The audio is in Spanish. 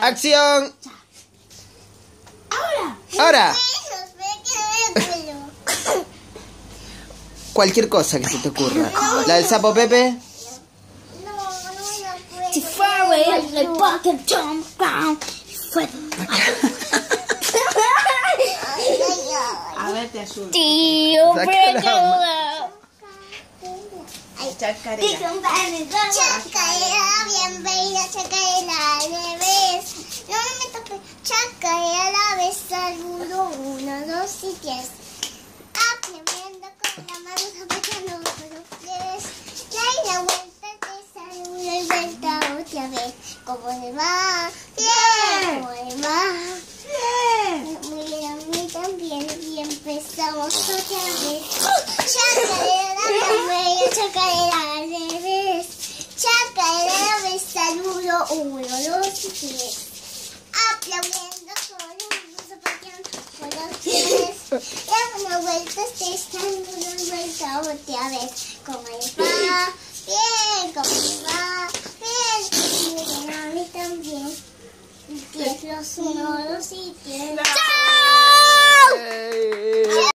¡Acción! Ahora. Ahora, me cualquier cosa que se te ocurra. La del sapo Pepe. No, no ay. A ver, te ayudo. Tío. Chacarera. Chacarera, bienvenida, chacarera, vez, saludo, uno, dos y diez. Apremiendo con la mano, con los pies. Ya la vuelta, te saludo y vuelta otra vez. ¿Cómo le va? Bien. ¿Cómo le va? Bien. Muy bien, a mí también. Y empezamos otra vez. Chacarera, chacarera, al revés. Chacarera, me saludo. Uno, dos y tres. Aplaudiendo con los apoyando con los pies. Da una vuelta, te saludo y vuelta otra vez. ¿Cómo le va? Bien, ¿cómo le va? Bien. Bien, a mí también. Diez, los uno, dos y tres. ¡Ey!